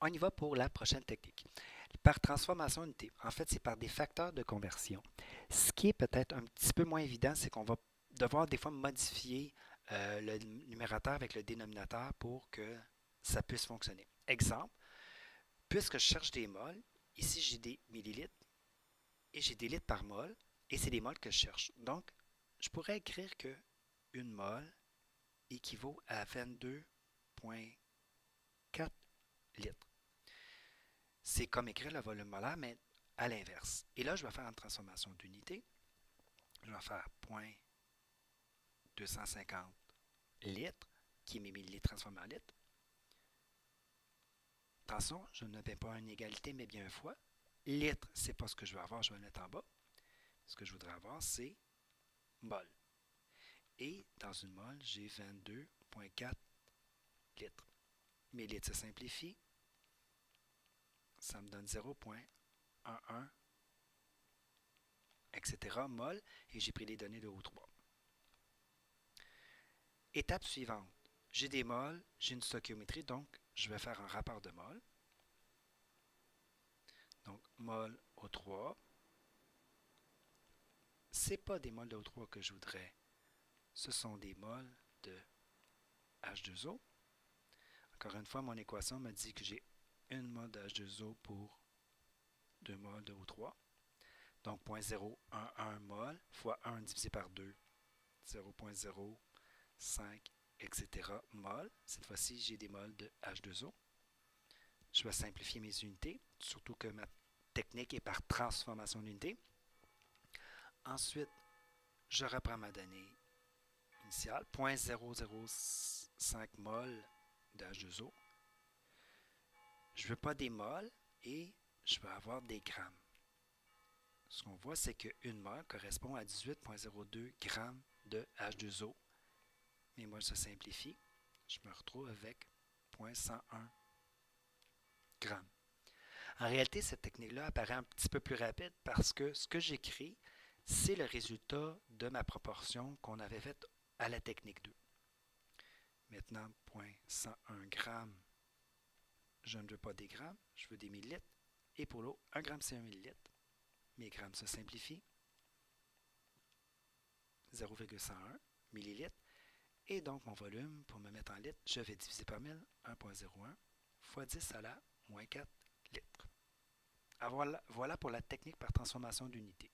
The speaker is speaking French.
On y va pour la prochaine technique. Par transformation d'unité, en fait, c'est par des facteurs de conversion. Ce qui est peut-être un petit peu moins évident, c'est qu'on va devoir des fois modifier euh, le numérateur avec le dénominateur pour que ça puisse fonctionner. Exemple, puisque je cherche des moles, ici j'ai des millilitres et j'ai des litres par mol, et c'est des moles que je cherche. Donc, je pourrais écrire que une mole équivaut à 22,4 litres. C'est comme écrire le volume molaire, mais à l'inverse. Et là, je vais faire une transformation d'unité. Je vais faire 0.250 litres, qui est mes millilitres transformés en litres. Attention, je ne mets pas une égalité, mais bien un fois. Litre, c'est pas ce que je veux avoir, je vais le mettre en bas. Ce que je voudrais avoir, c'est mol. Et dans une mole, j'ai 22,4 litres. Mes litres se simplifient. Ça me donne 0,11, etc. mol. Et j'ai pris les données de O3. Étape suivante. J'ai des moles, j'ai une stoichiométrie, donc je vais faire un rapport de mol. Donc, mol O3. Ce n'est pas des moles de O3 que je voudrais. Ce sont des moles de H2O. Encore une fois, mon équation me dit que j'ai une mol de H2O pour 2 moles de O3. Donc 0.011 mol fois 1 divisé par 2, 0.05, etc. mol. Cette fois-ci, j'ai des moles de H2O. Je vais simplifier mes unités, surtout que ma technique est par transformation d'unité. Ensuite, je reprends ma donnée initiale, 0.005 mol de H2O. Je ne veux pas des moles et je veux avoir des grammes. Ce qu'on voit, c'est qu'une mol correspond à 18,02 grammes de H2O. Mes moles se simplifient. Je me retrouve avec 0.101 grammes. En réalité, cette technique-là apparaît un petit peu plus rapide parce que ce que j'écris, c'est le résultat de ma proportion qu'on avait faite à la technique 2. Maintenant, 0.101 g, je ne veux pas des grammes, je veux des millilitres. Et pour l'eau, 1 gramme, c'est 1 millilitre. Mes grammes se simplifient. 0,101 millilitres. Et donc, mon volume, pour me mettre en litres, je vais diviser par 1000, 1,01 fois 10 à la moins 4 litres. Ah, voilà, voilà pour la technique par transformation d'unité.